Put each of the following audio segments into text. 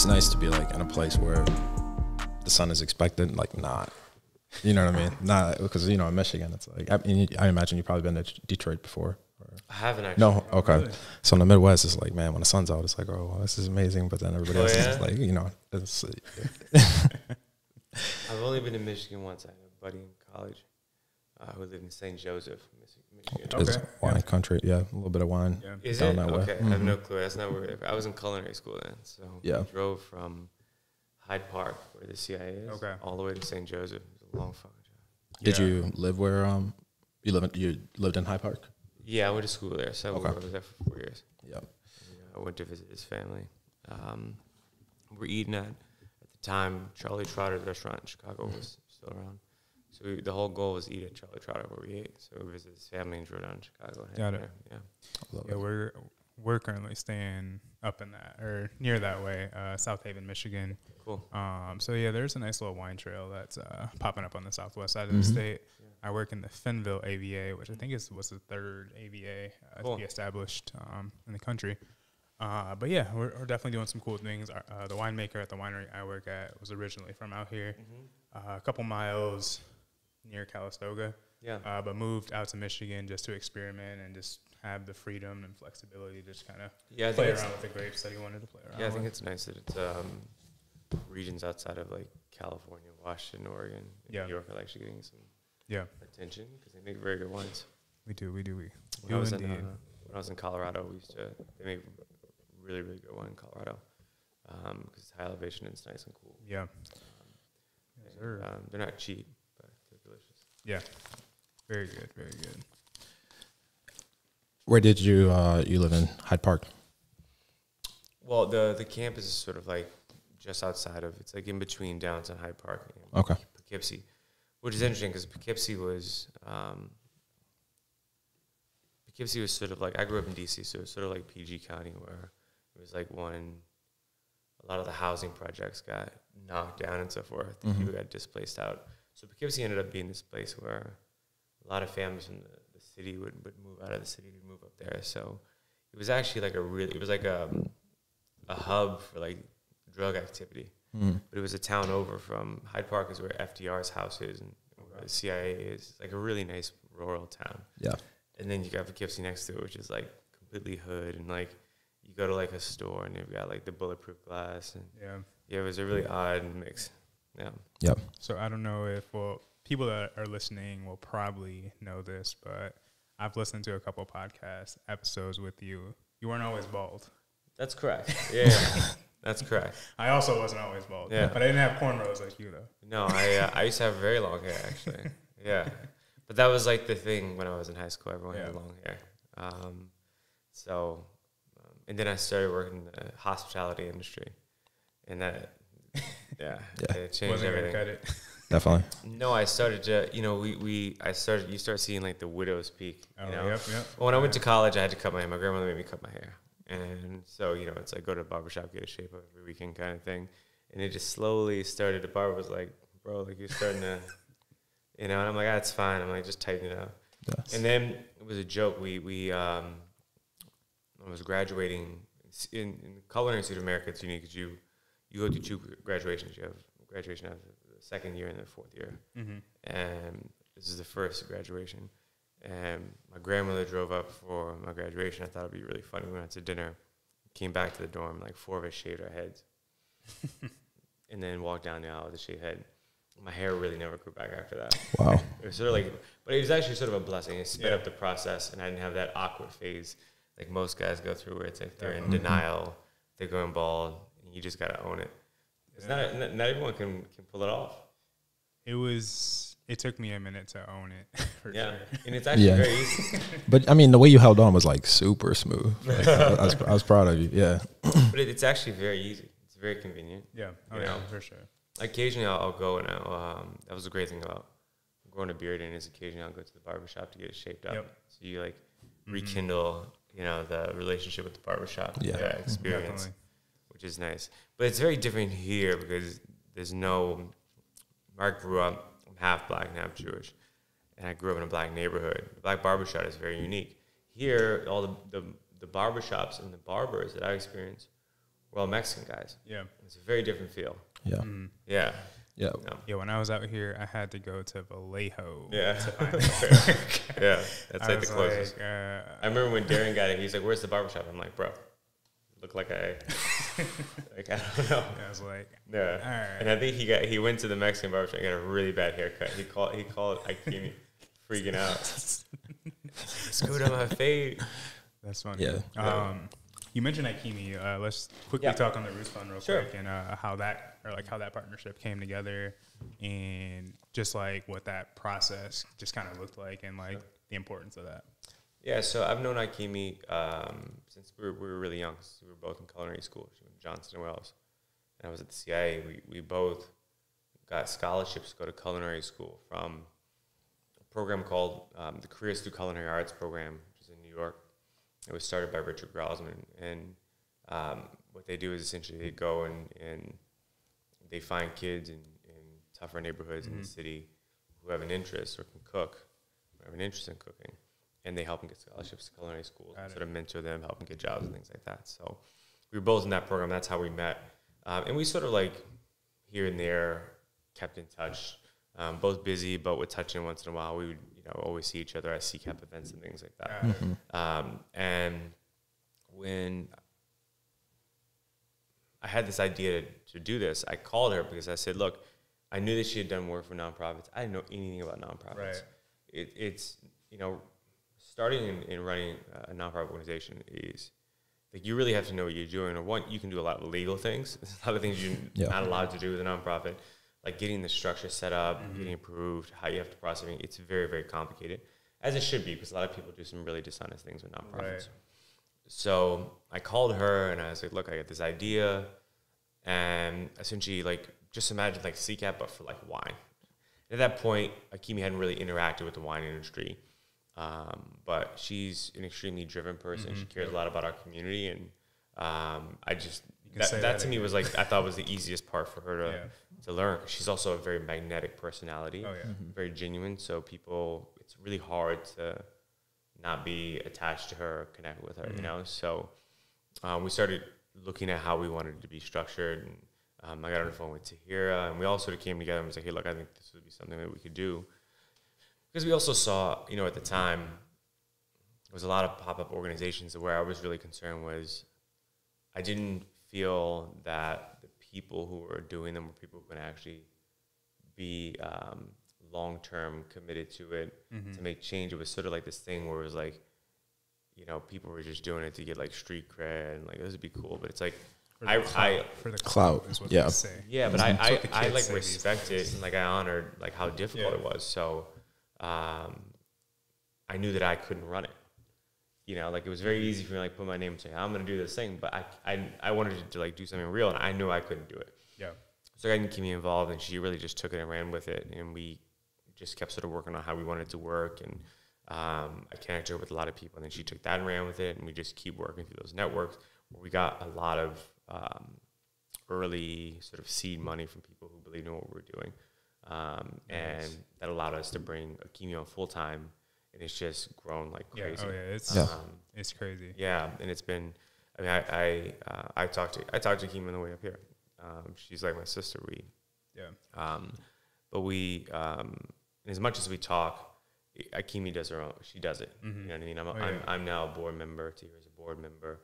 it's nice to be like in a place where the sun is expected, like not. You know what I mean? Not because you know in Michigan, it's like I, mean, I imagine you've probably been to Detroit before. or- I haven't actually. No, okay. Really? So in the Midwest, it's like man, when the sun's out, it's like oh, well, this is amazing. But then everybody Oh, else is yeah? just like you know, it's I've only been to Michigan once. I had a buddy in college uh, who lived in St. Joseph, Mich- Michigan. it's Okay. wine country. Yeah, a little bit of wine. Yeah. Is down it? that way. Okay, I have Mhm. no clue. That's not where I was in culinary school then. So Yeah. we drove from Hyde Park, where the CIA is, Okay. all the way to St. Joseph. It was a long fucking drive. Did Yeah. you live where um you live in, you lived in Hyde Park? Yeah, I went to school there. So Okay. I was there for four years. Yeah. Uh, I went to visit his family. Um, we're eating at at the time Charlie Trotter's restaurant in Chicago was still around. So we, the whole goal was eat at Charlie Trotter where we ate. So we visited his family in drove down to Chicago. Got it. dinner. Yeah. Love Yeah, it. we're we're currently staying up in that or near that way, uh, South Haven, Michigan. Cool. Um, so yeah, there's a nice little wine trail that's uh, popping up on the southwest side of the Mhm. state. Yeah. I work in the Fennville AVA, which I think is was the third AVA uh, Cool. to be established um, in the country. Uh, but yeah, we're, we're definitely doing some cool things. Our- Uh, the winemaker at the winery I work at was originally from out here, uh, a couple miles near Calistoga, Yeah. uh, but moved out to Michigan just to experiment and just have the freedom and flexibility to just kind of Yeah, play around with the grapes that he wanted to play around yeah, I think with. it's nice that it's um, regions outside of like California, Washington, Oregon, and Yeah. New York are actually getting some Yeah, attention because they make very good wines. we do, we do, we When I was in uh, when I was in Colorado, we used to they make really really good wine in Colorado because it's high elevation and it's nice and cool. yeah, Um, and, um, they're not cheap, but they're delicious. Yeah. Very good, very good. Where did you uh you live in Hyde Park? Well, the the campus is sort of like just outside of it's like in between downtown Hyde Park and Okay. Poughkeepsie, which is interesting because Poughkeepsie was um, Poughkeepsie was sort of like I grew up in DC, so it was sort of like PG County where it was like one. A lot of the housing projects got knocked down and so forth. and Mhm. People got displaced out. So Poughkeepsie ended up being this place where a lot of families from the, the city would, would move out of the city to move up there. So it was actually like a really it was like a a hub for like drug activity Mm. but it was a town over from Hyde Park is where FDR's house is and where the CIA is. It's like a really nice rural town. Yeah. And then you got Poughkeepsie next to it, which is like completely hood and like you go to like a store and they've got like the bulletproof glass and Yeah. yeah, it was a really odd mix. Yeah. Yep. So I don't know if well people that are listening will probably know this, but I've listened to a couple podcast episodes with you. You weren't always bald. That's correct. Yeah. That's correct. I also wasn't always bald. Yeah. But I didn't have cornrows like you though. No, I uh, I used to have very long hair actually. Yeah, but that was like the thing when I was in high school. Everyone had long hair. Um, so, um, and then I started working in the hospitality industry, and that, yeah, Yeah. it changed wasn't gonna everything. cut it. Definitely. No, I started to, you know, we, we I started. You start seeing like the widow's peak. Oh, you know, yep, yep. well, when I went to college, I had to cut my hair. My grandmother made me cut my hair. And so, you know, it's like go to the barbershop, get a shape up every weekend kind of thing. And it just slowly started. The barber was like, bro, like you're starting to, you know, and I'm like, that's fine. I'm like, just tighten it up. Yes. And then it was a joke. We, we, um, I was graduating in, in the Culinary Institute of America. It's unique because you, you go through two graduations. You have graduation after the second year and the fourth year Mm-hmm. and this is the first graduation. And my grandmother drove up for my graduation. I thought it'd be really funny. We went out to dinner, came back to the dorm, like four of us shaved our heads, and then walked down the aisle with a shaved head. my hair really never grew back after that. Wow. It was sort of like, but it was actually sort of a blessing. It sped Yeah. up the process, and I didn't have that awkward phase like most guys go through, where it's like they're in Mhm. denial, they're going bald, and you just gotta own it. It's not, not not everyone can can pull it off. It was. It took me a minute to own it. For Yeah, sure. and it's actually Yeah. very easy. But I mean, the way you held on was like super smooth. Like, I, I was, I was proud of you. Yeah. but it, it's actually very easy. It's very convenient. Yeah. Oh You yeah, know. for sure. Occasionally, I'll, I'll go and I'll, um, that was the great thing about growing a beard. And is occasionally I'll go to the barber shop to get it shaped up. Yep. So you like Mhm. rekindle, you know, the relationship with the barber shop. Yeah. that experience. Definitely. Which is nice. But it's very different here because there's no. I grew up I'm half black and half Jewish, and I grew up in a black neighborhood. The black barbershop is very unique. Here, all the the, the barbershops and the barbers that I experienced were all Mexican guys. Yeah. It's a very different feel. Yeah. Mhm. Yeah. Yeah. No. Yeah. When I was out here, I had to go to Vallejo. Yeah. To find. Yeah. That's I like the closest. Like, uh, I remember when Darren got it. He's like, "Where's the barbershop?" I'm like, "Bro, look like I, like I don't know." I was like, Yeah. all right. And I think he got he went to the Mexican barbershop and got a really bad haircut. He called he called Ikimi freaking out. Screwed up my fade. That's funny. Yeah. Um, you mentioned Ikimi. Uh, let's quickly Yeah. talk on the Roots Fund real Sure. quick and uh, how that or like how that partnership came together and just like what that process just kind of looked like and like Sure. the importance of that. Yeah, so I've known Ikimi um, since we were, we were really young. We were both in culinary school. She went to Johnson and Wales, and I was at the CIA. We we both got scholarships to go to culinary school from a program called um, the Careers Through Culinary Arts program, which is in New York. It was started by Richard Grossman, and um, what they do is essentially they go and, and they find kids in, in tougher neighborhoods in the Mhm. city who have an interest or can cook, or have an interest in cooking, and they help them get scholarships to culinary schools, Got and it. sort of mentor them, help them get jobs and things like that. So we were both in that program. That's how we met, um, and we sort of like here and there kept in touch. Um, both busy, but would touch in once in a while. We would, you know, always see each other at CCAP events and things like that. Got it. Mhm. Um, and when I had this idea to, to do this, I called her because I said, "Look, I knew that she had done work for nonprofits. I didn't know anything about nonprofits. Right. It, it's you know, starting and, and running a nonprofit organization is like you really have to know what you're doing. Or one, you can do a lot of legal things. There's a lot of things you're Yeah. not allowed to do with a nonprofit, like getting the structure set up, Mhm. getting approved, how you have to process it. It's very very complicated, as it should be, because a lot of people do some really dishonest things with nonprofits. Right. So I called her and I was like, "Look, I got this idea," and essentially, like, just imagine like CCAP but for like wine. At that point, Ikimi hadn't really interacted with the wine industry, um, but she's an extremely driven person. She Mhm. cares a lot about our community, and um, I just that, that, that to me was like I thought was the easiest part for her to Yeah. to learn. She's also a very magnetic personality Oh yeah. very genuine. So people, it's really hard to not be attached to her, or connect with her. You Mhm. know. So um, we started looking at how we wanted it to be structured, and um, I got on the phone with Tahiirah, and we all sort of came together and was like, "Hey, look, I think this would be something that we could do," because we also saw, you know, at the time, there was a lot of pop-up organizations where I was really concerned was I didn't feel that the people who were doing them were people who could actually be um, long-term committed to it Mhm. to make change. It was sort of like this thing where it was like, you know, people were just doing it to get like street cred and like this would be cool, but it's like, For the I- clout- I- for the Clout, is what yeah. they say. yeah, but I, I, I like say respect it and like I honored like how difficult Yeah. it was. So um, I knew that I couldn't run it. You know, like it was very easy for me to like put my name and say I'm gonna do this thing, but I, I, I wanted to like do something real, and I knew I couldn't do it. Yeah. So I didn't keep me involved, and she really just took it and ran with it, and we just kept sort of working on how we wanted to work, and um, I connected her with a lot of people, and then she took that and ran with it, and we just keep working through those networks. Where we got a lot of um, early sort of seed money from people who believed in what we were doing, um, and that allowed us to bring Ikimi on full time, and it's just grown like Yeah. crazy. Oh yeah. It's Yeah. Um, it's crazy. yeah, and it's been. I mean, I I, uh, I talked to I talked to Kim on the way up here. Um, she's like my sister. We, Yeah. um, but we, um, as much as we talk, I- Ikimi does her own. She does it. Mhm. You know what I mean? I'm, Oh, I'm, yeah. I'm now a board member. Tahiirah's a board member,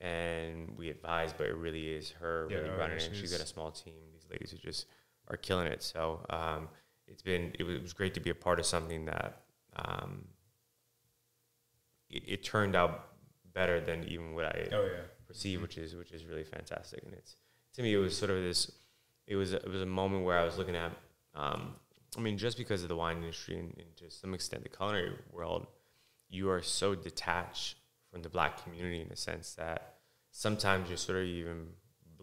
and we advise, but it really is her Yeah, really oh, running yeah, it. she's got a small team. These ladies are just are killing it. So um, it's been it was, great to be a part of something that um, it, it turned out better than even what I Oh yeah. perceive, which is which is really fantastic. And it's to me, it was sort of this. It was it was a moment where I was looking at. Um, I mean, just because of the wine industry and, and to some extent the culinary world, you are so detached from the black community in the sense that sometimes you're sort of even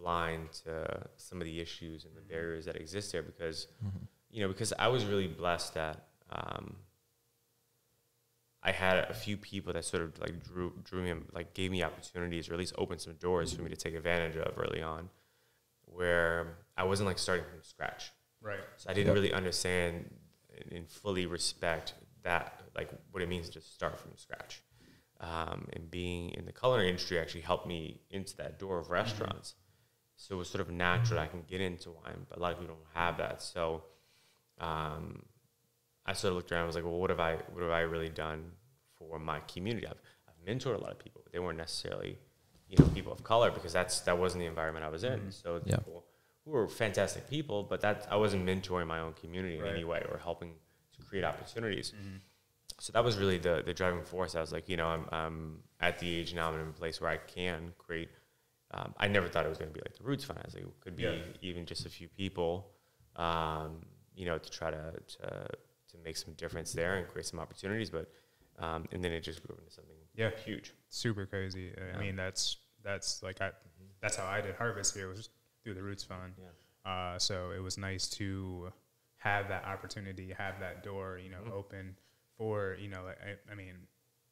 blind to some of the issues and the barriers that exist there because you know because I was really blessed that um, I had a few people that sort of like drew drew me like gave me opportunities or at least opened some doors for me to take advantage of early on, where I wasn't like starting from scratch. Right. So I didn't Yep. really understand and, and fully respect that like what it means to just start from scratch. Um, and being in the culinary industry actually helped me into that door of restaurants. So it was sort of natural I can get into wine, but a lot of people don't have that. So um, I sort of looked around. I was like, well, what have I what have I really done for my community? I've, I've mentored a lot of people, but they weren't necessarily you know people of color because that's that wasn't the environment I was in. So Yeah. people who were fantastic people, but that I wasn't mentoring my own community in any way or helping to create opportunities. So that was really the the driving force. I was like, you know, I'm I'm at the age now. I'm in a place where I can create. Um, I never thought it was going to be like the Roots Fund. I was like, it could be Yeah. even just a few people, um, you know, to try to, to to make some difference there and create some opportunities. But um, and then it just grew into something Yeah. huge. Super crazy. Yeah. I mean, that's that's like I. That's how I did harvest here was through the Roots Fund. Yeah. Uh, so it was nice to have that opportunity, have that door, you know, Mhm. open for you know. Like, I, I mean,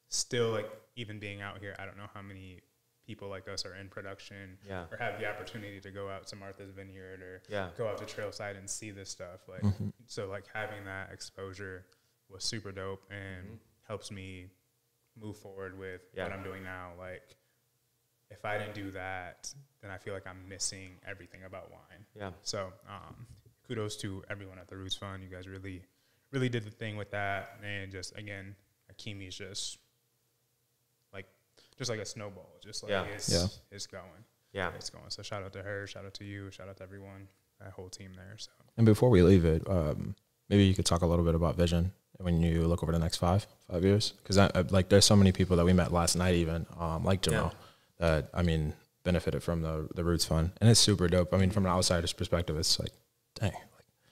still like even being out here, I don't know how many people like us are in production Yeah. or have the opportunity to go out to Martha's Vineyard or Yeah. go out to Trailside and see this stuff. Like, Mhm. so like having that exposure was super dope and Mhm. helps me move forward with Yeah. what I'm doing now. Like, if I didn't do that, then I feel like I'm missing everything about wine. Yeah. So, um, kudos to everyone at the Roots Fund. You guys really, really did the thing with that, and just again, Ikimi's just like, just like a snowball. Just like Yeah. it's Yeah. it's going, Yeah. it's going. So shout out to her, shout out to you, shout out to everyone, that whole team there. So And before we leave it, um, maybe you could talk a little bit about vision when you look over the next five five years, because I, I, like there's so many people that we met last night, even um, like Jamal, that I mean benefited from the the Roots Fund, and it's super dope. I mean, from an outsider's perspective, it's like, dang,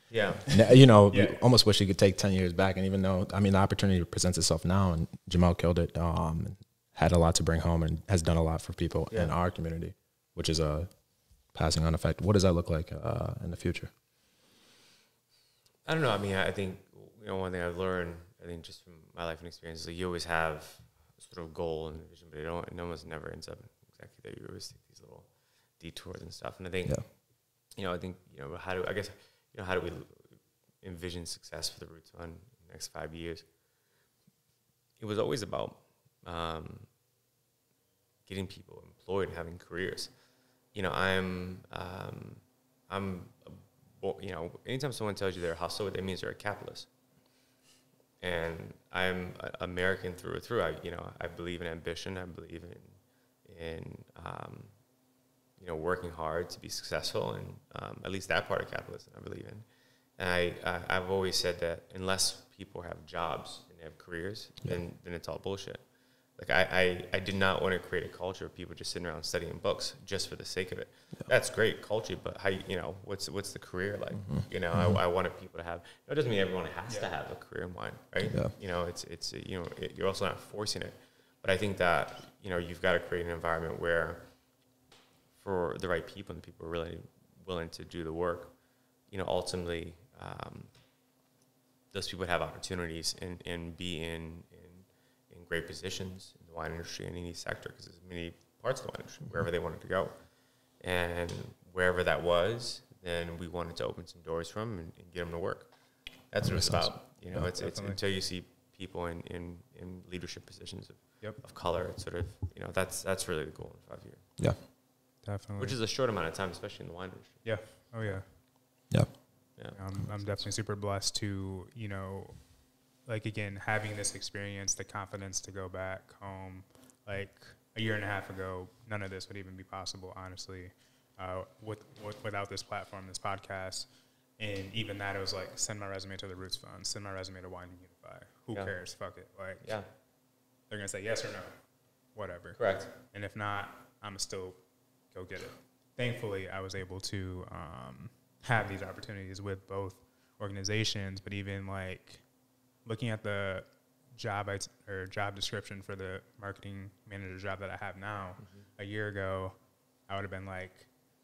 Yeah. You know, you Yeah. almost wish you could take 10 years back. And even though, I mean, the opportunity presents itself now, and Jamal killed it, um, and had a lot to bring home and has done a lot for people in our community, which is a passing on effect. What does that look like uh, in the future? I don't know. I mean, I I think you know one thing I've learned. I think just from my life and experience is that you always have a sort of goal and vision, but it, don't, it almost never ends up exactly there. You always take these little detours and stuff. And I think, Yeah. you know, I think you know how do I guess you know how do we envision success for the Roots on the next five years? It was always about um, getting people employed and having careers. You know, I'm um, I'm you know, anytime someone tells you they're a hustler, that means they're a capitalist. And I'm American through and through. I, you know, I believe in ambition. I believe in, in, um, you know, working hard to be successful, and um, at least that part of capitalism I believe in. And I, I, I've always said that unless people have jobs and they have careers, Yeah. then then it's all bullshit. Like I, I, I did not want to create a culture of people just sitting around studying books just for the sake of it. That's great culture, but how you, you know what's what's the career like? You know, I, I wanted people to have. It doesn't mean everyone has to have a career in wine, right? Yeah. You know, it's it's you know it, you're also not forcing it, but I think that you know you've got to create an environment where, for the right people and the people who are really willing to do the work, you know, ultimately, um, those people would have opportunities and, and be in, in in great positions in the wine industry in any sector because there's many parts of the wine industry mm-hmm. wherever they wanted to go, and wherever that was, then we wanted to open some doors from and, and get them to work. That's That what it's sense. about. You know, Yeah, it's, it's until you see people in, in, in leadership positions of, Yep. of color. It's sort of you know that's that's really the goal in five years, Yeah. definitely. which is a short amount of time, especially in the wine industry. yeah. Oh yeah. Yeah. Yeah. I'm, I'm definitely super blessed to, you know, like again, having this experience, the confidence to go back home. Like a year and a half ago, none of this would even be possible, honestly. Uh, with, with, without this platform, this podcast, and even that it was like send my resume to the Roots Fund, send my resume to Wine Unify. Who Yeah. cares? Fuck it. Like Yeah, they're gonna say yes or no, whatever. correct. And if not, I'm still go get it. Thankfully, I was able to um, have these opportunities with both organizations, but even like looking at the job I t- or job description for the marketing manager job that I have now, a year ago, I would have been like,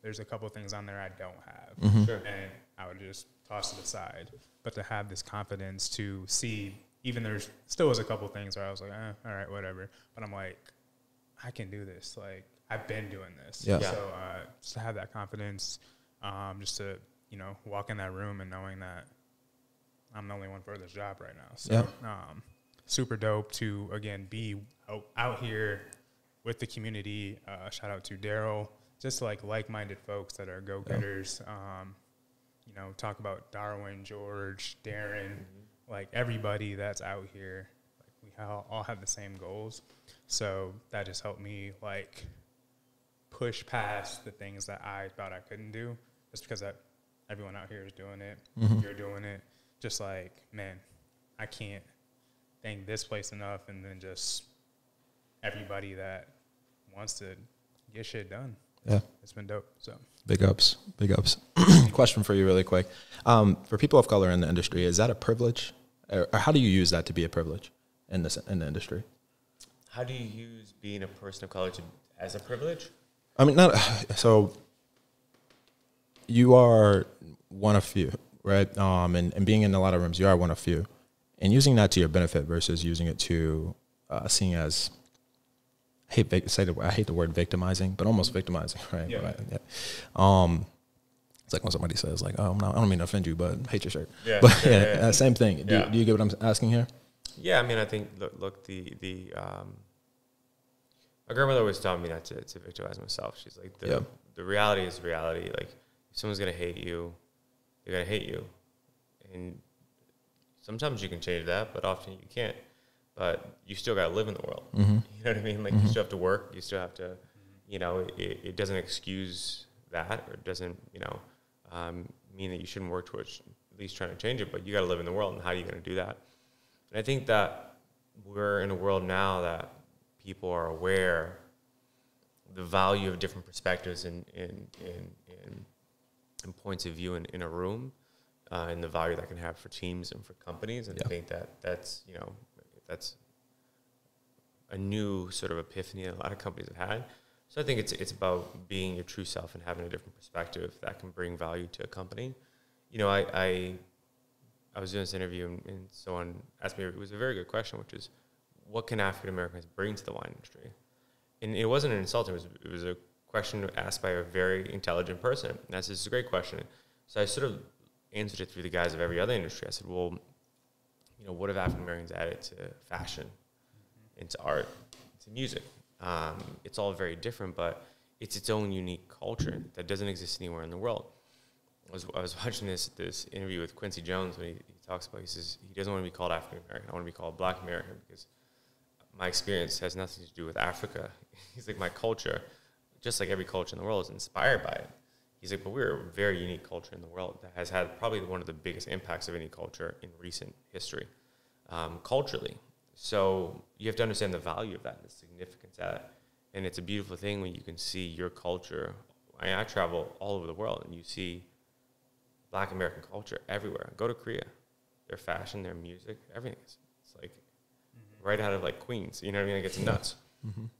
"There's a couple things on there I don't have," Sure. and I would just toss it aside. But to have this confidence to see, even there's still was a couple things where I was like, eh, "All right, whatever," but I'm like, I can do this. Like I've been doing this. Yeah. Yeah. So uh, just to have that confidence, um, just to you know walk in that room and knowing that I'm the only one for this job right now. So um, super dope to again be out, out here with the community. Uh, shout out to Daryl. Just like like-minded folks that are go-getters. Um, you know, talk about Darwin, George, Darren, like everybody that's out here. Like we all, all have the same goals. So that just helped me like push past the things that I thought I couldn't do, just because that everyone out here is doing it. You're doing it. Just like man, I can't thank this place enough, and then just everybody that wants to get shit done. Yeah. It's been dope. So Big ups, big ups. Question for you, really quick. Um, for people of color in the industry, is that a privilege, or, or how do you use that to be a privilege in this in the industry? How do you use being a person of color to, as a privilege? I mean, not so. You are one of few, right? Um, and, and being in a lot of rooms, you are one of few, and using that to your benefit versus using it to uh, seeing as I hate say the, I hate the word victimizing, but almost victimizing, right? Yeah. Right, yeah. Um, it's like when somebody says like, "Oh, not, I don't mean to offend you, but I hate your shirt." Yeah, but yeah, yeah, yeah, uh, same thing. Do, do you get what I'm asking here? Yeah, I mean, I think look, look the the um, my grandmother always taught me not to, to victimize myself. She's like, the the reality is reality. Like, if someone's gonna hate you, they're gonna hate you, and sometimes you can change that, but often you can't. But you still gotta live in the world. Mm-hmm. You know what I mean? Like, you still have to work. You still have to, you know, it, it doesn't excuse that, or it doesn't, you know, um, mean that you shouldn't work towards at least trying to change it. But you gotta live in the world, and how are you gonna do that? And I think that we're in a world now that people are aware the value of different perspectives and in, in, in, in points of view in, in a room uh, and the value that can have for teams and for companies. And Yeah. I think that that's, you know, that's a new sort of epiphany a lot of companies have had. So I think it's, it's about being your true self and having a different perspective that can bring value to a company. You know, I, I I was doing this interview and, and someone asked me, it was a very good question, which is, what can African Americans bring to the wine industry? And it wasn't an insult, it was, it was a question asked by a very intelligent person. And that's just a great question. So I sort of answered it through the guise of every other industry. I said, well, you know, what have African Americans added to fashion, into art, to music? Um, it's all very different, but it's its own unique culture that doesn't exist anywhere in the world. I was, I was watching this this interview with Quincy Jones when he, he talks about he says he doesn't want to be called African American. I want to be called Black American because my experience has nothing to do with Africa. He's like my culture, just like every culture in the world, is inspired by it. He's like, but we're a very unique culture in the world that has had probably one of the biggest impacts of any culture in recent history, um, culturally. So you have to understand the value of that, the significance of that, and it's a beautiful thing when you can see your culture. I, I travel all over the world, and you see Black American culture everywhere. Go to Korea, their fashion, their music, everything. It's, it's like right out of like Queens. You know what I mean? Like it's nuts.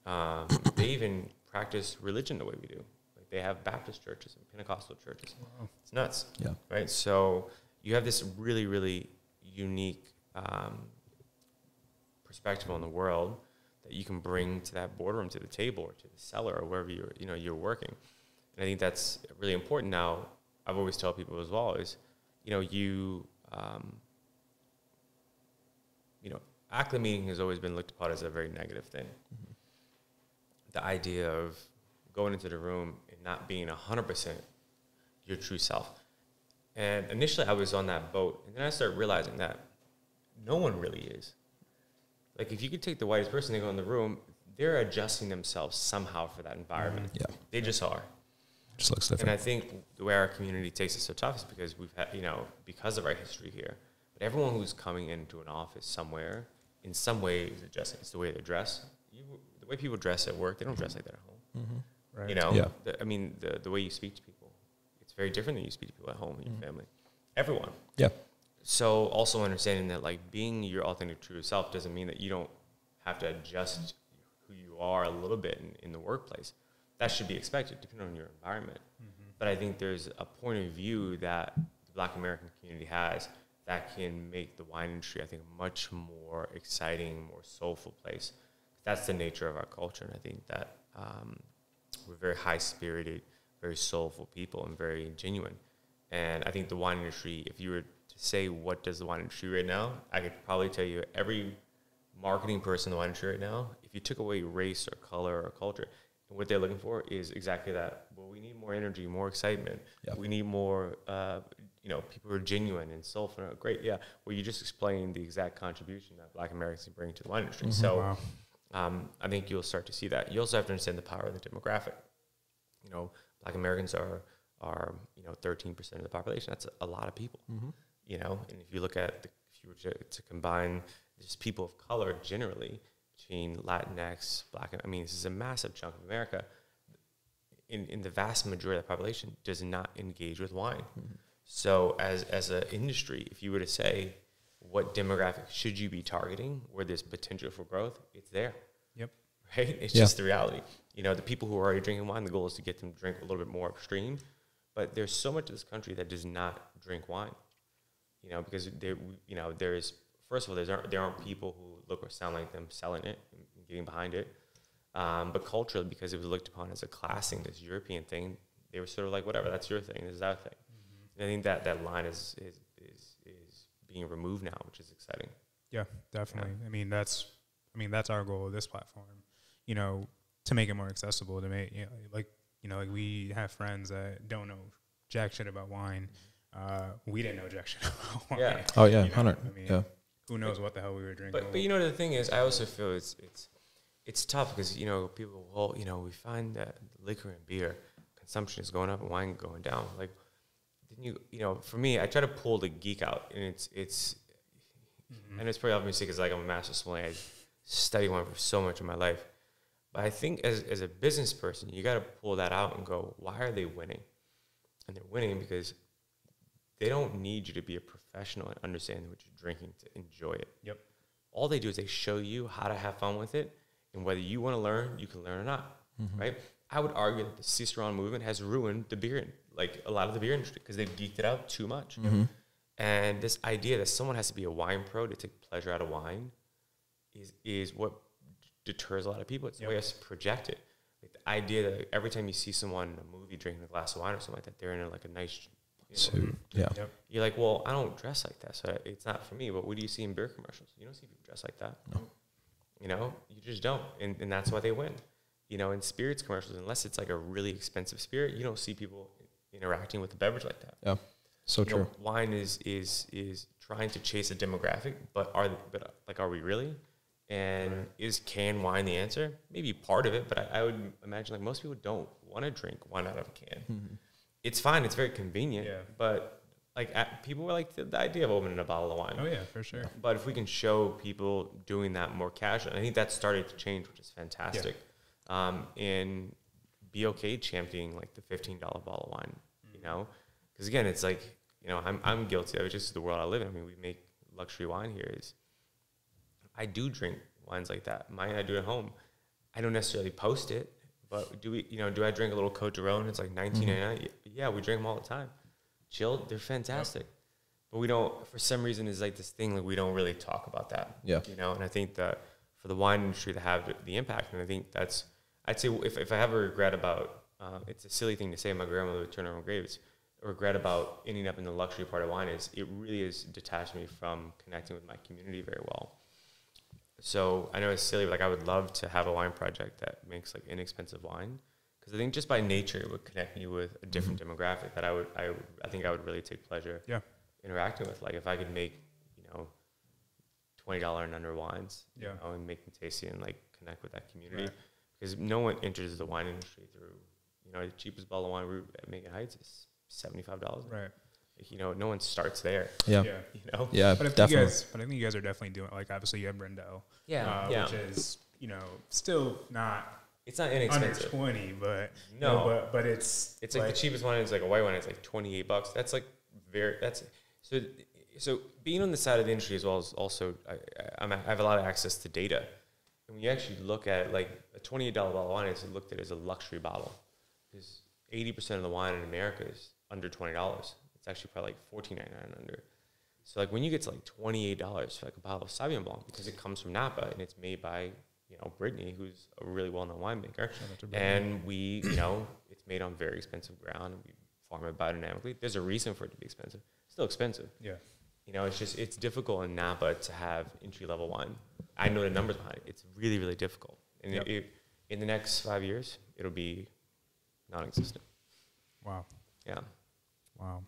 Um, they even practice religion the way we do. Like they have Baptist churches and Pentecostal churches. It's nuts. Yeah. Right. So you have this really, really unique um, perspective on the world that you can bring to that boardroom, to the table, or to the cellar, or wherever you're, you know, you're working. And I think that's really important now. I've always tell people as well is, you know, you, um, you know, acclimating has always been looked upon as a very negative thing. The idea of going into the room and not being 100% your true self. And initially I was on that boat, and then I started realizing that no one really is. Like if you could take the whitest person, they go in the room, they're adjusting themselves somehow for that environment. Mm-hmm. Yeah. They just are. Just looks different. And. I think the way our community takes it so tough is because we've had, you know, because of our history here. But everyone who's coming into an office somewhere, in some way, is addressing. It's the way they dress. You, the way people dress at work, they don't dress like that at home. Mm-hmm. Right. You know, Yeah. the, I mean, the the way you speak to people, it's very different than you speak to people at home your mm-hmm. family. Everyone. Yeah. So also understanding that like being your authentic true self doesn't mean that you don't have to adjust who you are a little bit in, in the workplace. That should be expected depending on your environment. Mm-hmm. But I think there's a point of view that the Black American community has that can make the wine industry, I think, a much more exciting, more soulful place. That's the nature of our culture, and I think that um, we're very high spirited, very soulful people, and very genuine. And I think the wine industry, if you were to say what does the wine industry right now, I could probably tell you every marketing person in the wine industry right now, if you took away race or color or culture, what they're looking for is exactly that. Well, we need more energy, more excitement. Yeah. We need more, uh, you know, people who are genuine and soulful. Great, yeah. Well, you just explained the exact contribution that Black Americans bring to the wine industry. So Wow. Um, I think you'll start to see that. You also have to understand the power of the demographic. You know, Black Americans are are you know 13% of the population. That's a lot of people. You know, and if you look at the, if you were to, to combine just people of color generally between Latinx, Black, I mean, this is a massive chunk of America. In, in the vast majority of the population does not engage with wine. So as as an industry, if you were to say what demographic should you be targeting where there's potential for growth, it's there. Right? It's Yeah. just the reality. You know, the people who are already drinking wine, the goal is to get them to drink a little bit more upstream. But there's so much of this country that does not drink wine. You know, because there, you know, there's first of all, there's aren't, there aren't people who look or sound like them selling it and getting behind it. Um, but culturally, because it was looked upon as a class thing, this European thing, they were sort of like, whatever, that's your thing, this is our thing. And I think that that line is is is, is being removed now, which is exciting. Yeah, definitely. I mean, that's I mean that's our goal of this platform. You know, to make it more accessible. To make you know, like you know, like we have friends that don't know jack shit about wine. Uh, we didn't know jack shit about wine. Yeah. Oh yeah, You know, hundred. I mean, Yeah. Who knows what the hell we were drinking? But but you know the thing is, I also feel it's it's it's tough because you know people well you know we find that liquor and beer consumption is going up and wine going down. Like then you you know for me, I try to pull the geek out, and it's it's and it's probably obviously because like I'm a master sommelier, I study wine for so much of my life. But I think as as a business person, you got to pull that out and go, why are they winning? And they're winning because they don't need you to be a professional and understand what you're drinking to enjoy it. Yep. all they do is they show you how to have fun with it and whether you want to learn you can learn or not mm-hmm. right? I would argue that the cicerone movement has ruined the beer like a lot of the beer industry because they've geeked it out too much. Mm-hmm. And this idea that someone has to be a wine pro to take pleasure out of wine is is what deters a lot of people it's the way us project it like the idea that every time you see someone in a movie drinking a glass of wine or something like that they're in a, like a nice you know, Suit. Yeah. Yep. you're like, well, I don't dress like that, so it's not for me. But what do you see in beer commercials? You don't see people dress like that. No. You know, you just don't, and, and that's why they win. You know, in spirits commercials, unless it's like a really expensive spirit, you don't see people interacting with a beverage like that. Yeah. So You know, true. wine is is is trying to chase a demographic, but are but like, are we really? And is can wine the answer? Maybe part of it, but I, I would imagine like most people don't want to drink wine out of a can. It's fine. It's very convenient. Yeah. But like at, people were like the, the idea of opening a bottle of wine. Oh yeah, for sure. But if we can show people doing that more casual, I think that's starting to change, which is fantastic. Yeah. Um, and be okay championing like the fifteen dollar bottle of wine, you know, because again, it's like you know I'm I'm guilty of it. Just the world I live in. I mean, we make luxury wine here. Is I do drink wines like that. Mine I do at home. I don't necessarily post it, but do we? You know, do I drink a little Côtes du Rhône? It's like nineteen ninety nine. Yeah, we drink them all the time. Chilled, they're fantastic. But we don't, for some reason, is like this thing like we don't really talk about that. Yeah. You know, and I think that for the wine industry to have the, the impact, and I think that's, I'd say if, if I have a regret about, uh, it's a silly thing to say, my grandmother would turn her own graves. Regret about ending up in the luxury part of wine is it really has detached me from connecting with my community very well. So I know it's silly, but like I would love to have a wine project that makes like inexpensive wine because I think just by nature it would connect me with a different mm-hmm. demographic that I would I, I think I would really take pleasure Yeah. interacting with. Like if I could make you know twenty dollar and under wines, Yeah. you know, and make them tasty and like connect with that community Right. because no one enters the wine industry through you know, the cheapest bottle of wine we at Macon Heitz is seventy five dollars. Right. Like, you know, no one starts there. Yeah. Yeah. You know. Yeah, But I think definitely. you guys, but I think you guys are definitely doing like obviously you have Brendel, Yeah. uh, yeah. which is you know still not It's not under inexpensive. twenty, but you No. know, but but it's It's like, the cheapest one is like a white one. It's like twenty eight bucks. That's like very. That's so. So being on the side of the industry as well as also, I, I, I'm, I have a lot of access to data. And when you actually look at it, like a twenty eight dollar bottle of wine is looked at as a luxury bottle, because eighty percent of the wine in America is under twenty dollars. It's actually probably like fourteen ninety nine under. So like when you get to like twenty eight dollars for like a bottle of Sauvignon Blanc because it comes from Napa and it's made by you know Brittany, who's a really well known winemaker, Shout out to Brendel. and we, you know, it's made on very expensive ground. And we farm it biodynamically. There's a reason for it to be expensive. Still expensive. yeah, You know, it's just it's difficult in Napa to have entry level wine. I know the numbers behind it. It's really really difficult. And Yep. it, it, in the next five years, it'll be non-existent. wow, Yeah. wow.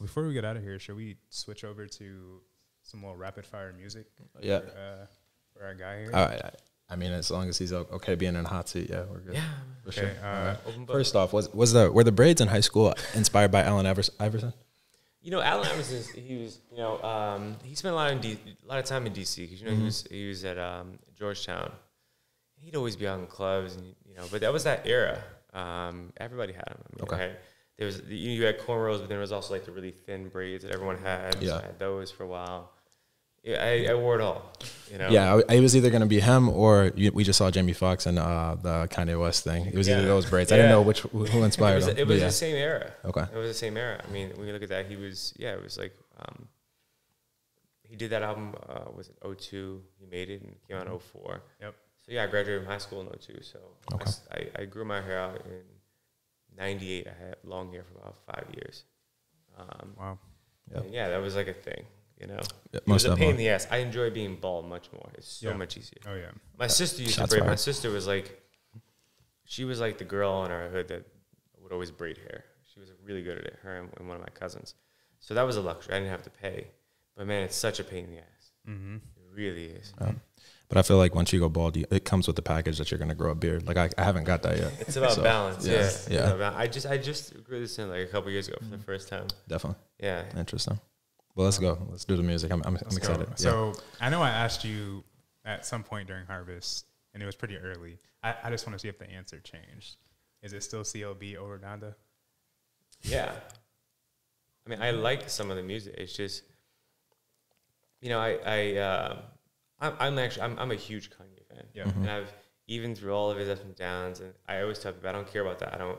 Before we get out of here, should we switch over to some more rapid fire music? Yeah. For, uh, for our guy here. All right. I, I mean, as long as he's okay being in a hot seat, yeah, we're good. Yeah. For Okay, sure. uh, All right. First off, was was the were the braids in high school inspired by Allen Iverson? You know, Allen Iverson, he was, you know, um, he spent a lot in D, a lot of time in DC because you know Mhm. he was he was at um, Georgetown. He'd always be out in clubs, and you know, but that was that era. Um, everybody had them. I mean, Okay. I had- there was you, you had cornrows, but then there was also like the really thin braids that everyone had. Yeah. I had those for a while. Yeah, I, I wore it all. You know. Yeah, I, I was either gonna be him or you, we just saw Jamie Foxx and uh, the Kanye West thing. It was either those braids. I didn't know which who who It inspired was, him. it was yeah. the same era. Okay. It was the same era. I mean, when you look at that, he was yeah. It was like um, he did that album. Uh, was it 02? He made it and came out in 04. Yep. So yeah, I graduated from high school in 02. So I Okay. s- I, I grew my hair out in '98. I had long hair for about five years. Um, wow. Yep. and yeah, that was like a thing. You know, Yeah, it was a pain in the ass. I enjoy being bald much more. It's so Yeah. much easier. Oh yeah. My sister used Shots to braid. My sister was like, she was like the girl in our hood that would always braid hair. She was really good at it. Her and, and one of my cousins. So that was a luxury. I didn't have to pay. But man, it's such a pain in the ass. Mm-hmm. It really is. Um, but I feel like once you go bald, you, it comes with the package that you're gonna grow a beard. Like I, I haven't got that yet. It's about So, balance. yeah, Yeah. yeah. About I just I just grew this in like a couple years ago for the first time. Definitely Yeah. interesting. Well, let's go. Let's do the music. I'm, I'm, I'm excited. Yeah. So I know I asked you at some point during harvest, and it was pretty early. I, I just want to see if the answer changed. Is it still CLB over Donda? Yeah. I mean, I like some of the music. It's just, you know, I, I, uh, I'm, I'm actually, I'm, I'm a huge Kanye fan. Yeah. Mhm. And I've, even through all of his ups and downs, and I always tell people, I don't care about that. I don't,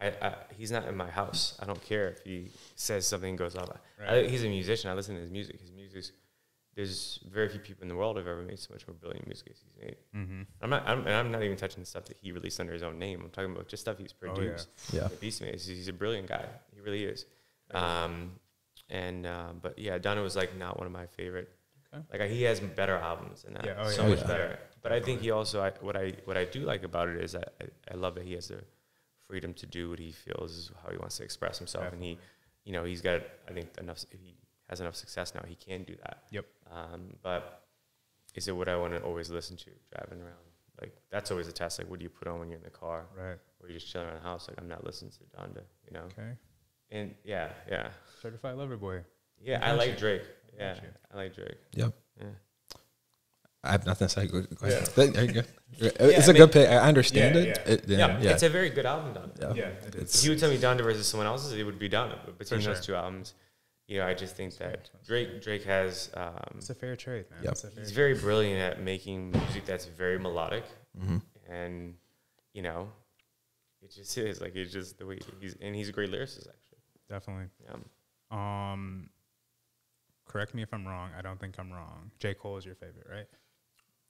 I, I he's not in my house. I don't care if he says something goes off. I, he's a musician. I listen to his music. His music's, there's very few people in the world who've ever made so much more brilliant music as he's made. Mm-hmm. I'm not, I'm, and I'm not even touching the stuff that he released under his own name. I'm talking about just stuff he's Oh, yeah. produced. yeah. The Beast Man. He's, he's a brilliant guy. He really is. Um, and uh, but yeah, Donda was like not one of my favorite. Like he has better albums than that. Yeah, oh, so yeah. much Yeah. better. But I think he also I, what I what I do like about it is that I, I love that he has the freedom to do what he feels is how he wants to express himself, and he, you know, he's got I think enough. He has enough success now. He can do that. Yep. Um, but is it what I want to always listen to driving around? Like that's always a test. Like what do you put on when you're in the car? Right. or you're just chilling around the house. Like I'm not listening to Donda, you know. Okay. And yeah, yeah, Certified Lover Boy. yeah. I like. Drake. I Yeah. I like Drake. Yep. Yeah. I have nothing to say. Good go ahead. Yeah. There you go. It's I a mean- good pick. I understand Yeah, it. yeah. It- Yeah, yeah. yeah. it's a very good album, Donda. Yeah. Yeah, It's- If you would tell me Donda versus someone else's, it would be Donda. But between For those two albums, you know, I just think that Drake Drake has um, It's a fair trade, man. Yep. It's fair he's very brilliant at making music that's very melodic Mhm. and you know, it just is like it's just the way he's and he's a great lyricist actually. Definitely. Yeah. Um, correct me if I'm wrong. I don't think I'm wrong. J. Cole is your favorite, right?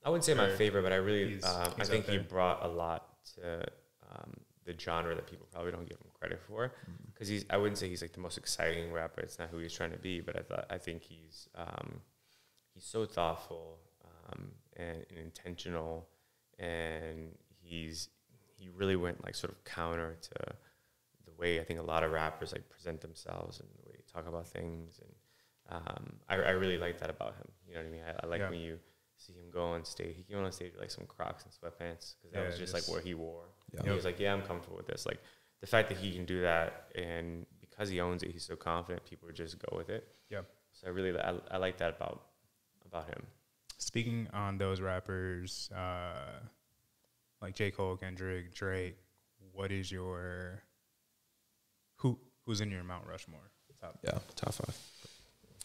I wouldn't say my favorite, but I really, he's- um, I think he brought a lot to um, the genre that people probably don't give him credit for. Because he's, I wouldn't say he's like the most exciting rapper. It's not who he's trying to be, but I thought, I think he's, um, he's so thoughtful um, and, and intentional, and he's, he really went like sort of counter to the way I think a lot of rappers like present themselves and the way they talk about things, and um, I, I really like that about him. You know what I mean? I, I like Yeah. when you see him go on stage. He came on stage with like some Crocs and sweatpants because that Yeah, was just, just- like what he wore. Yeah. And he was like, "Yeah, I'm comfortable with this." Like the fact that he can do that, and because he owns it, he's so confident. People just go with it. Yeah. So I really I, I like that about about him. Speaking on those rappers, uh, like J. Cole, Kendrick, Drake, what is your who who's in your Mount Rushmore? Top. Yeah, top five.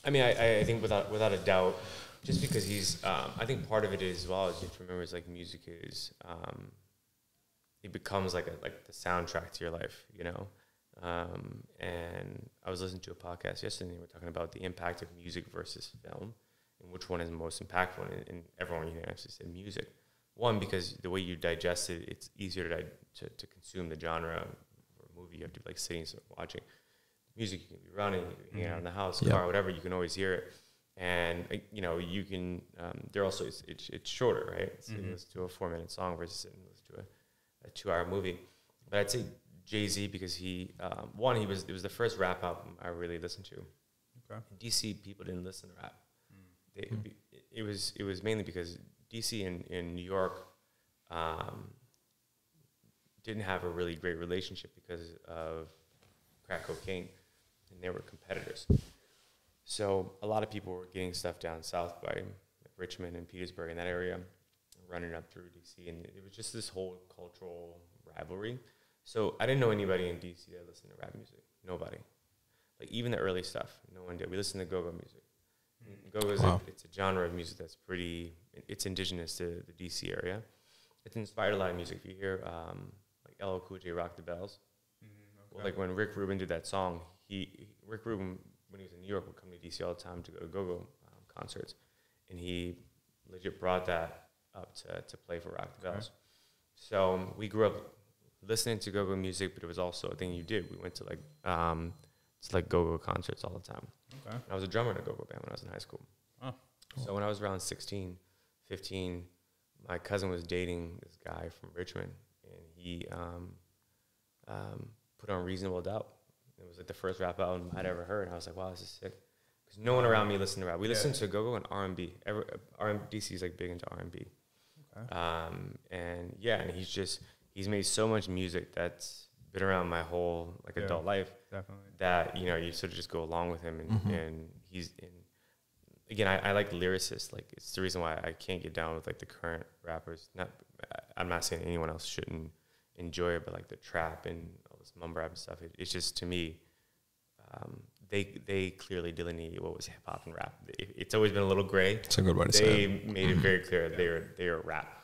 I mean, I, I think without without a doubt, just because he's, um, I think part of it is as well. As you have to remember, is like music is, um, it becomes like a like the soundtrack to your life, you know. Um, and I was listening to a podcast yesterday. and They were talking about the impact of music versus film, and which one is most impactful. And, and everyone unanimously said music. One, because the way you digest it, it's easier to, to to consume the genre or movie. You have to be like sitting and watching music. You can be running, you hanging out in the house, Yeah. car, whatever. You can always hear it, and uh, you know you can. Um, they're also it's, it's, it's shorter, right? So you Mhm. listen to a four minute song versus sitting listen to a, a two hour movie. But I'd say Jay Z because he um, one he was it was the first rap album I really listened to. Okay. In DC people didn't listen to rap. Mm. They, Hmm. it, it was it was mainly because DC and in New York um, didn't have a really great relationship because of crack cocaine, and they were competitors. So a lot of people were getting stuff down south by Richmond and Petersburg in that area, running up through DC, and it was just this whole cultural rivalry. So I didn't know anybody in DC that listened to rap music. Nobody. Like even the early stuff, no one did. We listened to go-go music. Go-go is Wow. a, it's a genre of music that's pretty. It's indigenous to the DC area. It's inspired a lot of music. If you hear um, like LL Cool J rock the bells, well, like when Rick Rubin did that song, he Rick Rubin when he was in New York would come to DC all the time to go to go-go um, concerts, and he legit brought that up to, to play for Rock the Okay. So um, we grew up listening to go-go music, but it was also a thing you did. We went to like um, to like go-go concerts all the time. Okay. I was a drummer in a go-go band when I was in high school. Oh. So when I was around 16, 15, my cousin was dating this guy from Richmond, and he um, um, put on Reasonable Doubt. It was like the first rap album I'd ever heard, and I was like, "Wow, this is sick." Because no one around me listened to rap. We Yeah. listened to go-go and R&B. Ever, R- DC is like big into R&B. Okay. Um, and yeah, and he's just he's made so much music that's been around my whole like Yeah. adult life Definitely. that you know you sort of just go along with him and, Mhm. and he's in again I, I like lyricists like it's the reason why I can't get down with like the current rappers not I'm not saying anyone else shouldn't enjoy it but like the trap and all this mumble rap and stuff it, it's just to me um, they they clearly delineate what was hip hop and rap it, it's always been a little gray It's a good way to say they it. made it very clear they are they are rap.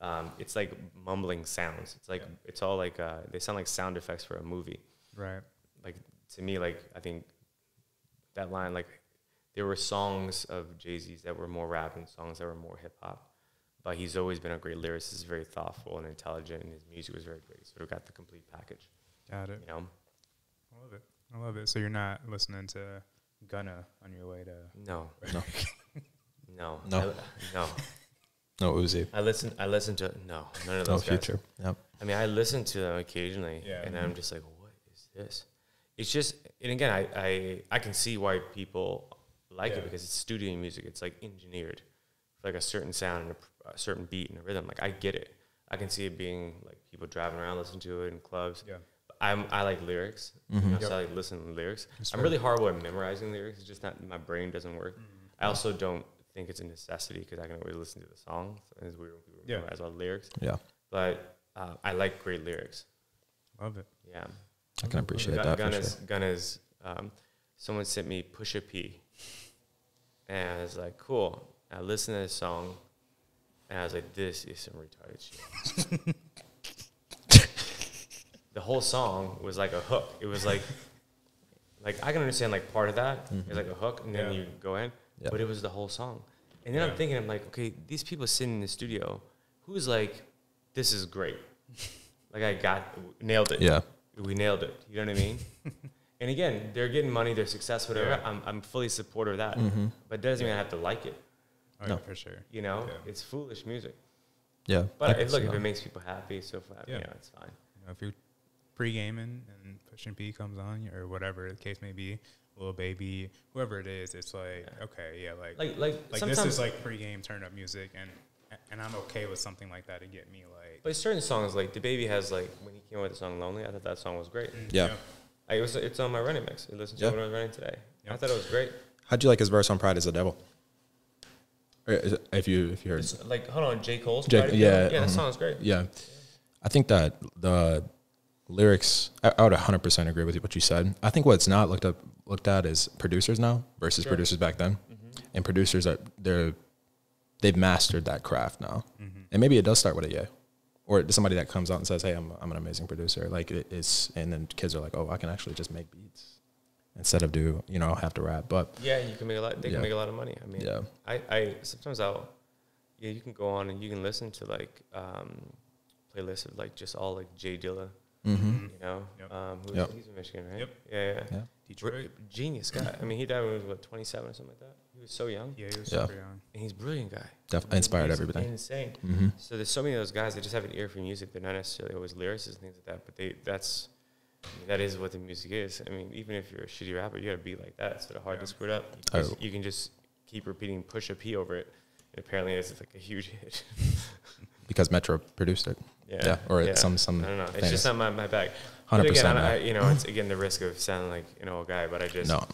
Um, it's like mumbling sounds. It's like it's all like uh, they sound like sound effects for a movie. Right. Like to me, like I think that line like there were songs of Jay Z's that were more rap and songs that were more hip hop. But he's always been a great lyricist, very thoughtful and intelligent, and his music was very great. He sort of got the complete package, Got it. you know. I love it. I love it. So you're not listening to Gunna on your way to. No, No. no, No. I, no. No Uzi. I listen. I listen to no, none of No those guys. future. Yep. I mean, I listen to them occasionally, Yeah. and I'm mm-hmm. just like, what is this? It's just, and again, I, I, I can see why people like Yeah. it because it's studio music. It's like engineered for like a certain sound and a, a certain beat and a rhythm. Like I get it. I can see it being like people driving around listening to it in clubs. Yeah. I'm, I like lyrics. Mhm. You know, Yep. So I like listening to lyrics. That's I'm fair. really horrible at memorizing lyrics. It's just not my brain doesn't work. Mm-hmm. I also don't think it's a necessity because I can always listen to the song. So it's weird when people Yeah. memorize all the lyrics. Yeah. But uh, I like great lyrics. Love it. Yeah. I can appreciate Gun, that Gun is, sure. Gun is, um, someone sent me Pusha P. And I was like, cool. I listened to this song, and I was like, this is some retarded shit. the whole song was like a hook. It was like, like I can understand like part of that is like a hook, and then Yeah. you go in, Yeah. but it was the whole song. And then Yeah. I'm thinking, I'm like, okay, these people sitting in the studio, who's like, this is great. like I got nailed it Yeah. we nailed it. You know what I mean? and again, they're getting money, they're successful, whatever. Yeah. I'm, I'm fully supportive of that. Mm-hmm. But it doesn't mean I have to like it. Oh, No. for sure. You know, Yeah. it's foolish music. Yeah. But can if, look, if it makes people happy, so far, Yeah. yeah, it's fine. You know, if you're pre-gaming and Pushing P comes on or whatever the case may be, little baby, whoever it is, it's like Yeah. okay, yeah, like Like, like, like this is like pre-game turn up music, and and I'm okay with something like that to get me like. But certain songs, like the baby has, like when he came out with the song "Lonely," I thought that song was great. Yeah. I, it was, it's on my running mix. I listened to Yeah. it when I was running today. I thought it was great. How'd you like his verse on "Pride Is the Devil"? It- If you if you heard, It's like, hold on, J Cole's. J- yeah, yeah, that mhm. song is great. yeah, I think that the lyrics. I, I would 100 percent agree with you what you said. I think what's not looked up looked at is producers now versus Sure. producers back then, Mm-hmm. and producers are they're they've mastered that craft now, Mm-hmm. and maybe it does start with a yeah. Or somebody that comes out and says, "Hey, I'm, I'm an amazing producer." Like it is, and then kids are like, "Oh, I can actually just make beats instead of do you know have to rap." But Yeah, you can make a lot. They Yeah. can make a lot of money. I mean, yeah, I, I sometimes I'll, yeah, you can go on and you can listen to like um, playlists of like just all like J Dilla, mm-hmm. you know, Yep. um, who's, Yep. he's in Michigan, right? Yep. Yeah, yeah. Yeah. Detroit. Genius guy. I mean, he died when he was what 27 or something like that. He was so young, Yeah, he was Yeah. super young. and he's a brilliant guy. Definitely inspired He's everything. Insane. Mm-hmm. So there's so many of those guys that just have an ear for music. They're not necessarily always lyricists and things like that, but they that's I mean, that is what the music is. I mean, even if you're a shitty rapper, you gotta be like that. It's sort of hard Yeah. to screw it up. You, Oh. just, you can just keep repeating push a P over it. And apparently, it's like a huge hit. Because Metro produced it. Yeah, Yeah, or some- some I don't know. It's famous- just not my, my bag. Hundred percent. I, you know, it's again the risk of sounding like an old guy. But I just No,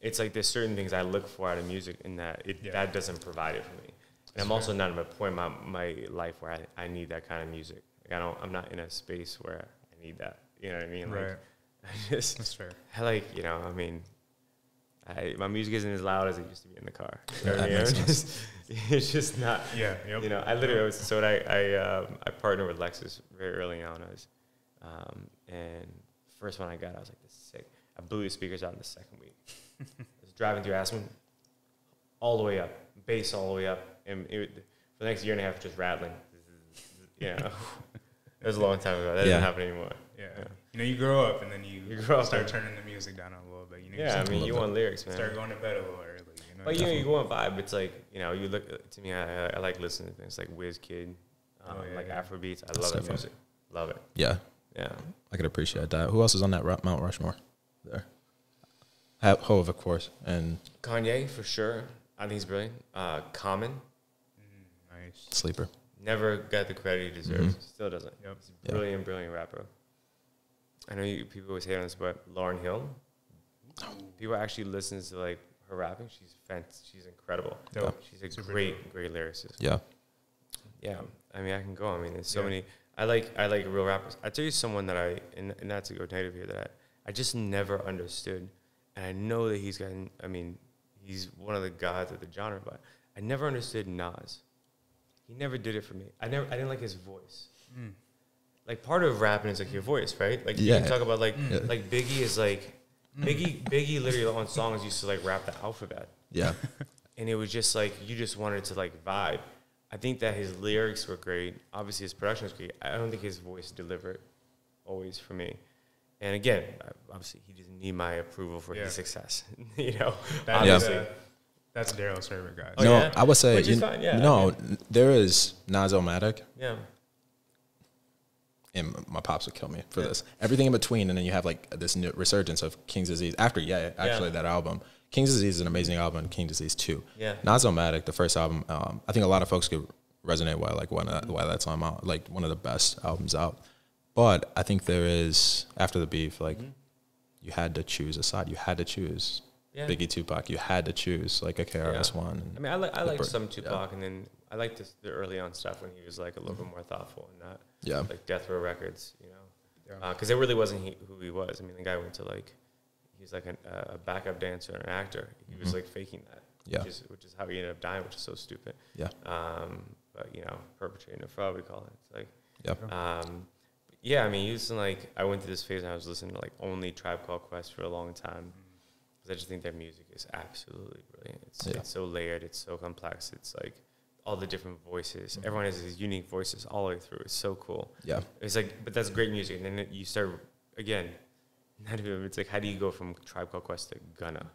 it's like there's certain things I look for out of music, and that it Yeah. that doesn't provide it for me. And I'm also not at a point in my, my life where I, I need that kind of music. Like I don't I'm not in a space where I need that. You know what I mean? Like, Right. I just That's fair. I like you know I mean. I, my music isn't as loud as it used to be in the car. You know Yeah, what I mean? that I'm makes just, it's just not. Yeah. Yep. You know, I literally was so when I I um, I partnered with Lexus very early on. I was, um, and first one I got, I was like, "This is sick." I blew the speakers out in the second week. I was driving through Aspen, all the way up, bass all the way up, and it, for the next year and a half, just rattling. You know, it was a long time ago. That Yeah. doesn't happen anymore. Yeah. Yeah. You know, you grow up and then you, You grow up start and- turning the music down a little bit. You know, you Yeah, I mean, you want lyrics, man. start going to bed a little early. You know, But you know, you go on vibe. It's like you know, you look to me. I, I like listening to things like Wizkid, um, Oh, yeah, like yeah. Afrobeats. I That's love that so fun. music. Love it. yeah, Yeah. I could appreciate that. Who else is on that Ru- Mount Rushmore? There, Ha- Hove, of course, and Kanye for sure. I think he's brilliant. Uh, Common Mm, nice. Sleeper. never got the credit he deserves. Mhm. Still doesn't. Yep. He's a Yeah. brilliant, brilliant rapper. I know you, people always hate on this, but Lauryn Hill. People actually listen to like her rapping. She's fant- She's incredible. Dope. She's a Super great, great lyricist. Yeah, Yeah, I mean, I can go. I mean, there's so Yeah. many. I like I like real rappers. I tell you someone that I and, and not to go negative here that I, I just never understood, and I know that he's gotten. I mean, he's one of the gods of the genre, but I never understood Nas. He never did it for me. I never. I didn't like his voice. Mm. Like part of rapping is like your voice, right? Like you can talk about like Yeah. like Biggie is like Biggie Biggie literally on songs used to like rap the alphabet yeah, and it was just like you just wanted to like vibe. I think that his lyrics were great. Obviously, his production was great. I don't think his voice delivered always for me. And again, obviously, he doesn't need my approval for Yeah. his success. you know, That Yeah. is, uh, that's Daryl's favorite guy. Oh, no, yeah? I would say Which is you- fine, yeah, no. okay. n- There is Nazomatic, yeah, and my pops would kill me for Yeah. this. Everything in between, and then you have like this new resurgence of King's Disease after yeah, actually that album. King's Disease is an amazing album. King's Disease two. yeah. Nazomatic, the first album, um, I think a lot of folks could resonate why like why, that, why that's on out, like one of the best albums out. But I think there is after the beef, like Mhm. you had to choose a side. You had to choose yeah. Biggie, Tupac. You had to choose like a KRS One. I mean, I like I like some yeah. Tupac, and then I like this, the early on stuff when he was like a little bit more thoughtful and not Yeah, like Death Row Records, you know. Yeah. because it really wasn't he, who he was. I mean, the guy went to like he's like an, uh, a backup dancer and an actor. He was Mhm. like faking that, yeah, which is which is how he ended up dying, which is so stupid. Yeah. Um, but you know, perpetrating a fraud, we call it. It's like, Yep. um, yeah. I mean, using like I went through this phase and I was listening to like only Tribe Called Quest for a long time because I just think their music is absolutely brilliant. It's Yeah. it's so layered, it's so complex. It's like all the different voices. Mhm. Everyone has these unique voices all the way through. It's so cool. yeah, It's like, but that's great music. And then it, you start again. Not even. It's like, how do you go from Tribe Called Quest to Gunna?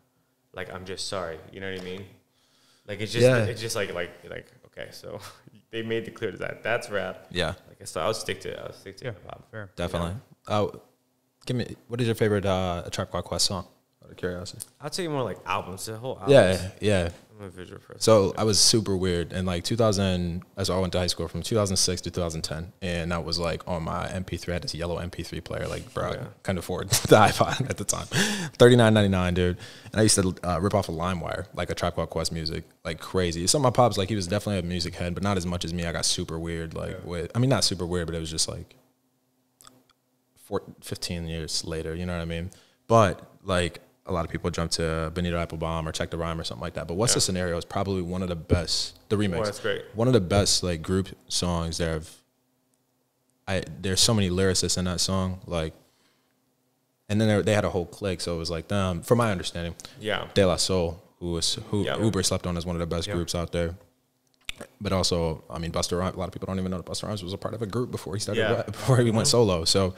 Like, I'm just sorry. You know what I mean? Like, it's just, Yeah. it's just like, like, like. Okay, so they made it clear that that's rap. yeah, Like, so I'll stick to, I'll stick to Yeah. hip. Fair. definitely. Oh, give me what is your favorite uh, Tribe Called Quest song? Out of curiosity. I'll tell you more like albums. The whole albums. Yeah, yeah. I'm I'm a visual person. So I was super weird in like 2000. As I went to high school from 2006 to 2010, and that was like on my MP3. I had this yellow MP3 player. Like, bro, I Yeah. couldn't afford the iPod at the time. 39.99, dude. And I used to uh, rip off a LimeWire, like a Tribe Called Quest music, like crazy. Some of my pops, like he was definitely a music head, but not as much as me. I got super weird, like Yeah. with. I mean, not super weird, but it was just like. Four, 15 years later, you know what I mean? But like a lot of people jump to Bonita Applebum or Check the Rhyme or something like that. But What's Yeah. the Scenario is probably one of the best, the remix, Oh, that's great. one of the best like group songs that have. I there's so many lyricists in that song, like, and then they, they had a whole clique, so it was like them. From my understanding, Yeah. De La Soul, who was who Yeah. Uber slept on, is one of the best Yeah. groups out there. But also, I mean, Busta Rhymes. A lot of people don't even know that Busta Rhymes was a part of a group before he started before he went solo. So,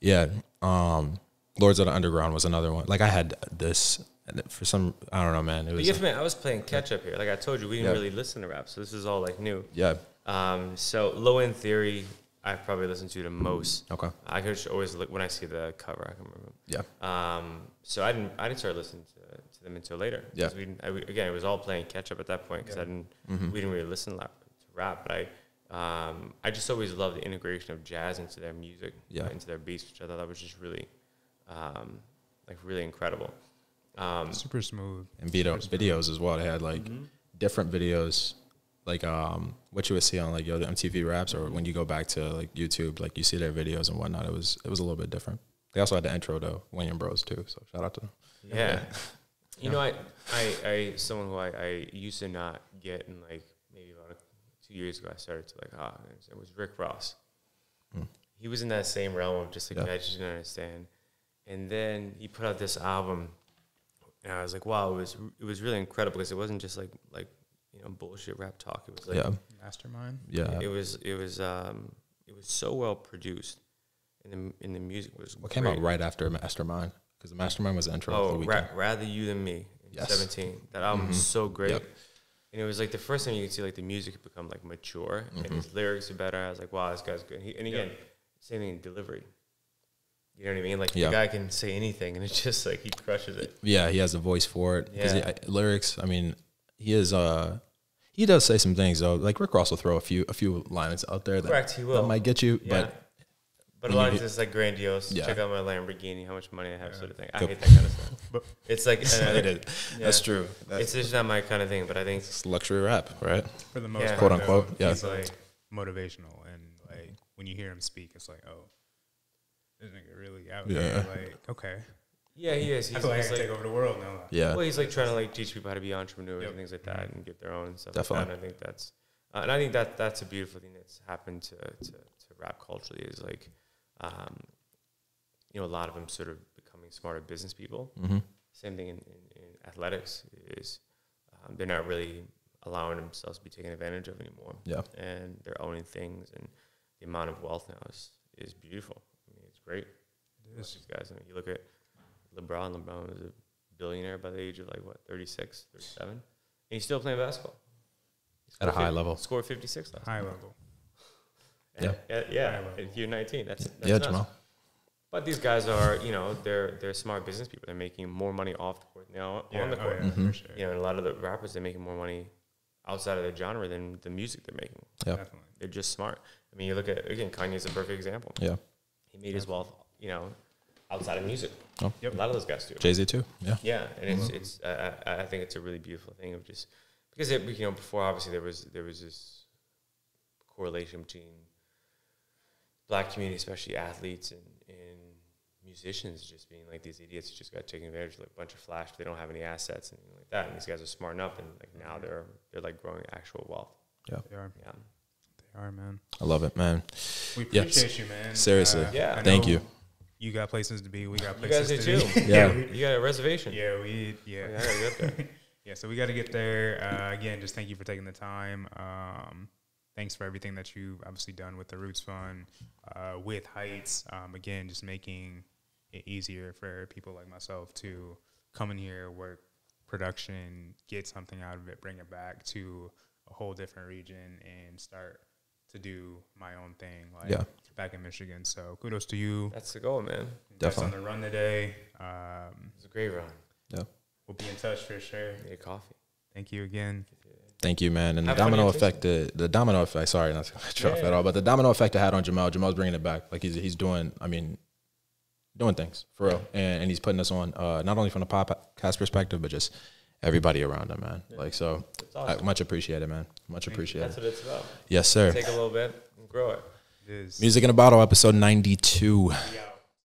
yeah, um, Lords of the Underground was another one. Like I had this for some I don't know, man. It was to admit, I was playing catch up here. Like I told you, we didn't Yeah. really listen to rap, so this is all like new. yeah Um, so Low End Theory, I've probably listened to the most. okay I could always look when I see the cover. I can remember. yeah Um, so I didn't I didn't start listening to, to them until later. Yeah. We I, again, it was all playing catch up at that point because I didn't Mhm. we didn't really listen to rap. But I um, I just always loved the integration of jazz into their music, Yeah. into their beats, which I thought that was just really um, like really incredible. Um, Super smooth. and video, Super smooth. videos as well. They had like mhm. different videos, like um what you would see on like yo the MTV raps or when you go back to like YouTube, like you see their videos and whatnot. It was it was a little bit different. They also had the intro though, William Bros too. So shout out to them. Yeah. You know, I, I, I, someone who I, I used to not get, and like maybe about two years ago, I started to like, ah, it was Rick Ross. Mm. He was in that same realm of just like, Yeah. I just didn't understand. And then he put out this album, and I was like, wow, it was, it was really incredible because it wasn't just like, like, you know, bullshit rap talk. It was like, yeah, Mastermind. yeah. it was, it was, um, it was so well produced, and the, and the music was. What came out right after Mastermind? Because the Mastermind was the intro of the Oh. Ra- rather you than me. Yes. Seventeen. That album was Mhm. so great. Yep. And it was like the first time you could see like the music had become like mature and Mhm. his lyrics are better. I was like, wow, this guy's good. He, and again, same thing in delivery. You know what I mean? Like Yeah. the guy can say anything and it's just like he crushes it. Yeah, he has a voice for it. Yeah. he- lyrics. I mean, he is. Uh, he does say some things though. Like Rick Ross will throw a few a few lines out there that, Correct, he that will. might get you. yeah. But But a when lot you of it's like grandiose. Yeah. Check out my Lamborghini, how much money I have, Yeah. sort of thing. I Go- hate that kind of stuff. But- it's like and I It think- is. yeah. that's true. That's It's just not my kind of thing. But I think it's luxury rap, right? For the most Yeah. part, Quote, unquote, yeah. It's like motivational, and like when you hear him speak, it's like, oh, this nigga really out Yeah. there. Like, okay, yeah, he is. He's, I feel like I can like take over the world now. Yeah, Well, he's like trying to like teach people how to be entrepreneurs Yep. and things like that, and get their own and stuff. Definitely. Like that. And I think that's, uh, and I think that that's a beautiful thing that's happened to to, to rap culturally is like, um, you know, a lot of them sort of becoming smarter business people. hmm Same thing in, in, in athletics is um, they're not really allowing themselves to be taken advantage of anymore. Yeah. and they're owning things, and the amount of wealth now is is beautiful. I mean, it's great. Is. these guys. I mean, you look at LeBron. LeBron was a billionaire by the age of like what 36, 37. and he's still playing basketball. At a high fif- level. score fifty six last. High level. Yeah. yeah, yeah. High. If you're nineteen, that's, that's yeah, nuts. Jamal. But these guys are, you know, they're they're smart business people. They're making more money off the court now Yeah, on the oh, court. yeah, Mhm. for sure. You know, and a lot of the rappers they're making more money outside of their genre than the music they're making. Yeah. Definitely. They're just smart. I mean, you look at again, Kanye's a perfect example. Yeah. He made his wealth, you know, outside of music. Oh. Yep. A lot of those guys do. Jay Z too. Yeah. Yeah, and it's it's uh, I I think it's a really beautiful thing of just because it, you know before obviously there was there was this correlation between black community, especially athletes and, and musicians, just being like these idiots who just got taken advantage of, like a bunch of flash. but They don't have any assets and like that. And these guys are smart enough, and like now they're they're like growing actual wealth. They are. Yeah, They are, man. I love it, man. We Yes. appreciate you, man. Seriously. Yeah. Thank you. You got places to be. We got you guys places do to too. be. Yeah. you got a reservation. yeah, we yeah. I gotta get there. yeah, so we got to get there. Uh, again, just thank you for taking the time. Um, thanks for everything that you've obviously done with the Roots Fund, uh, with Heitz. Um, again, just making it easier for people like myself to come in here, work production, get something out of it, bring it back to a whole different region, and start to do my own thing. Like Yeah. back in Michigan. So kudos to you. That's the goal, man. That's on the run today. Um, It's a great run. Yeah. We'll be in touch for sure. Get a coffee. Thank you again. Thank you, man. And the Have fun domino effect, the, the domino effect. Sorry, not to cut you off Yeah, at all, but the domino effect I had on Jamal. Jamal's bringing it back. Like he's he's doing. I mean, doing things for real, and, and he's putting us on uh, not only from the podcast perspective, but just everybody around him, man. Like so, It's I, much appreciated, man. Much appreciated. That's what it's about. Yes, sir. Take a little bit and grow it. It is. Music in a bottle, episode ninety two. Yeah.